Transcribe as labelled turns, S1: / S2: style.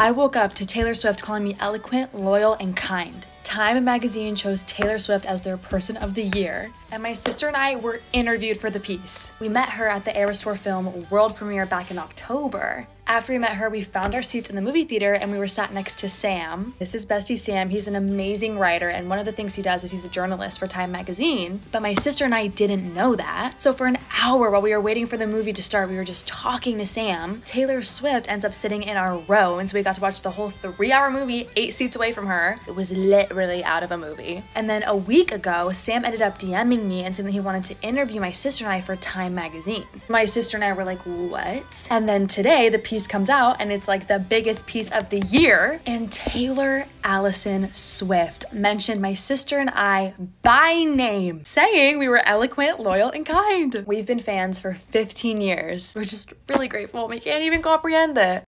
S1: I woke up to Taylor Swift calling me eloquent, loyal, and kind. Time magazine chose Taylor Swift as their person of the year, and my sister and I were interviewed for the piece. We met her at the Eras Tour film world premiere back in October. After we met her, we found our seats in the movie theater and we were sat next to Sam. This is Bestie Sam. He's an amazing writer, and one of the things he does is he's a journalist for Time magazine. But my sister and I didn't know that. So for an hour while we were waiting for the movie to start, we were just talking to Sam. Taylor Swift ends up sitting in our row, and so we got to watch the whole three hour movie, eight seats away from her. It was literally out of a movie. And then a week ago, Sam ended up DMing me and saying that he wanted to interview my sister and I for Time magazine. My sister and I were like, what? And then today, the piece piece comes out and it's like the biggest piece of the year. And Taylor Allison Swift mentioned my sister and I by name, saying we were eloquent, loyal, and kind. We've been fans for 15 years. We're just really grateful. We can't even comprehend it.